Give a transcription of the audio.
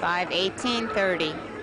5, 18, 30.